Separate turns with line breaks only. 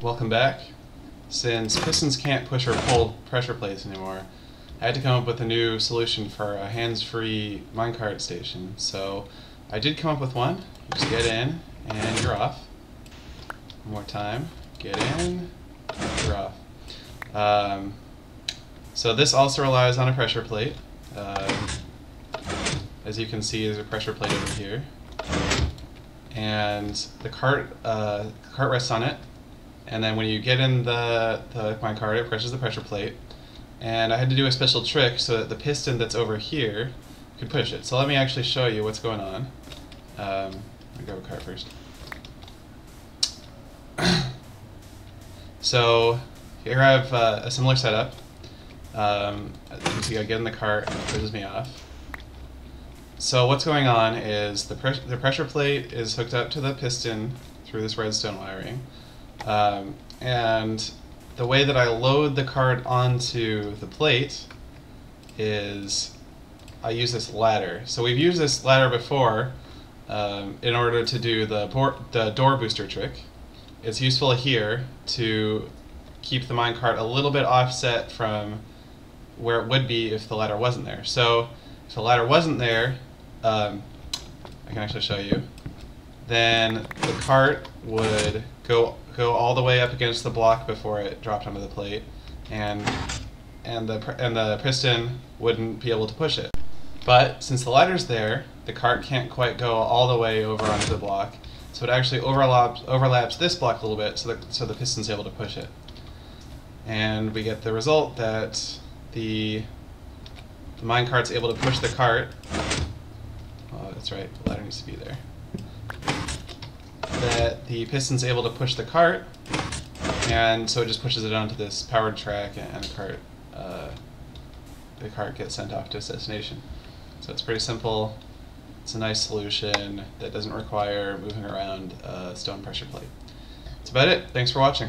Welcome back. Since pistons can't push or pull pressure plates anymore, I had to come up with a new solution for a hands-free minecart station. So I did come up with one. Just get in and you're off. One more time. Get in, you're off. Um, so this also relies on a pressure plate. Um, as you can see, there's a pressure plate over here. And the cart, uh, the cart rests on it. And then when you get in the, the minecart, it presses the pressure plate. And I had to do a special trick so that the piston that's over here could push it. So let me actually show you what's going on. Um, let me grab a cart first. so here I have uh, a similar setup. Um, you see I get in the cart and it pushes me off. So what's going on is the, pres the pressure plate is hooked up to the piston through this redstone wiring. Um, and the way that I load the cart onto the plate is I use this ladder. So we've used this ladder before um, in order to do the, the door booster trick. It's useful here to keep the minecart a little bit offset from where it would be if the ladder wasn't there. So if the ladder wasn't there, um, I can actually show you, then the cart would go go all the way up against the block before it dropped onto the plate, and and the and the piston wouldn't be able to push it. But since the ladder's there, the cart can't quite go all the way over onto the block, so it actually overlaps overlaps this block a little bit, so that so the piston's able to push it. And we get the result that the the minecart's able to push the cart Oh, that's right, the ladder needs to be there. That the piston's able to push the cart, and so it just pushes it onto this powered track, and the cart, uh, the cart gets sent off to its destination. So it's pretty simple. It's a nice solution that doesn't require moving around a stone pressure plate. That's about it. Thanks for watching.